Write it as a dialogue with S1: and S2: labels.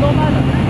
S1: 多慢了。